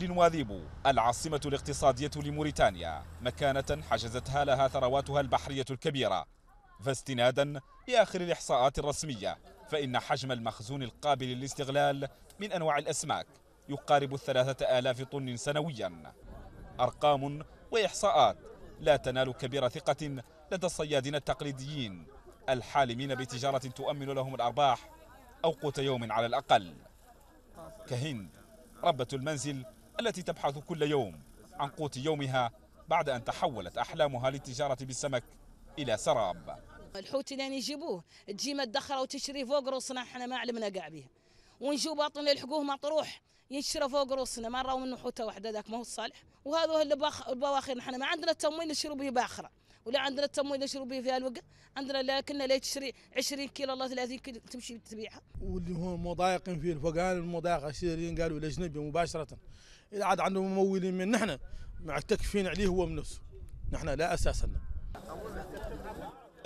لنواذيبو العاصمة الاقتصادية لموريتانيا مكانة حجزتها لها ثرواتها البحرية الكبيرة. فاستنادا لآخر الإحصاءات الرسمية فإن حجم المخزون القابل للاستغلال من أنواع الأسماك يقارب الثلاثة آلاف طن سنويا. أرقام وإحصاءات لا تنال كبير ثقة لدى الصيادين التقليديين الحالمين بتجارة تؤمن لهم الأرباح أو قوت يوم على الأقل. كهند ربة المنزل التي تبحث كل يوم عن قوت يومها بعد أن تحولت أحلامها للتجارة بالسمك إلى سراب. الحوت اللي يجيبوه تجي مدخره وتشري فوق راسنا إحنا ما علمنا كاع به. ونجيو باطن يلحقوه مطروح ينشرى فوق راسنا. ما راو منه حوتة واحدة ذاك ما هو الصالح وهذا البواخر نحن ما عندنا التموين نشرو به باخرة. ولا عندنا التموين نشرو به في الوقت. عندنا لكن لا تشري 20 كيلو الله 30 كيلو تمشي تبيعها واللي هو مضايقين فيه الفقان المضايقة السيريين قالوا الاجنبي مباشرة. إذا عاد عندهم ممولين من نحن معتكفين عليه هو من نفسه. نحن لا أساس لنا.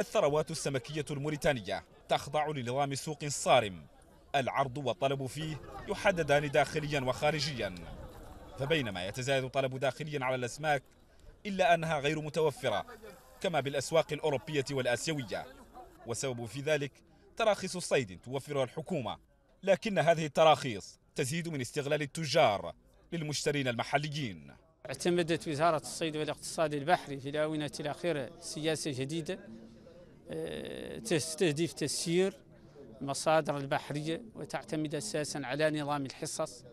الثروات السمكية الموريتانية تخضع لنظام سوق صارم. العرض والطلب فيه يحددان داخليا وخارجيا. فبينما يتزايد الطلب داخليا على الأسماك إلا أنها غير متوفرة. كما بالأسواق الأوروبية والآسيوية. وسبب في ذلك تراخيص الصيد توفرها الحكومة. لكن هذه التراخيص تزيد من استغلال التجار للمشترين المحليين. اعتمدت وزارة الصيد والاقتصاد البحري في الآونة الأخيرة سياسة جديدة آه، تستهدف تسيير المصادر البحرية وتعتمد أساسا على نظام الحصص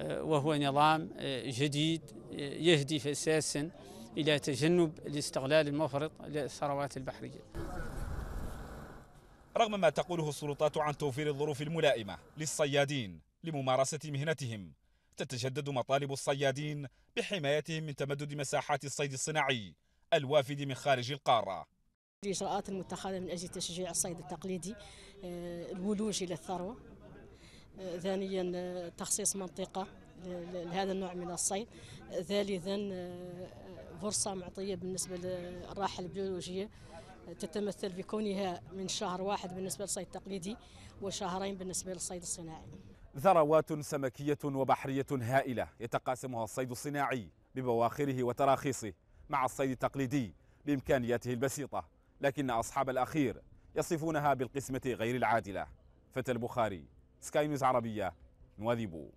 آه، وهو نظام آه، جديد يهدف أساسا إلى تجنب الاستغلال المفرط للثروات البحرية. رغم ما تقوله السلطات عن توفير الظروف الملائمة للصيادين لممارسة مهنتهم تتجدد مطالب الصيادين بحمايتهم من تمدد مساحات الصيد الصناعي الوافد من خارج القارة. الإجراءات المتخذة من أجل تشجيع الصيد التقليدي آه، الولوج إلى الثروة آه، ثانيا آه، تخصيص منطقة لهذا النوع من الصيد. ثالثا آه، فرصة معطية بالنسبة للراحة البيولوجية. تتمثل في كونها من شهر واحد بالنسبة للصيد التقليدي وشهرين بالنسبة للصيد الصناعي. ثروات سمكية وبحرية هائلة يتقاسمها الصيد الصناعي ببواخره وتراخيصه مع الصيد التقليدي بإمكانياته البسيطة لكن أصحاب الأخير يصفونها بالقسمة غير العادلة. فتى البخاري سكاي نيوز عربية نواذيبو.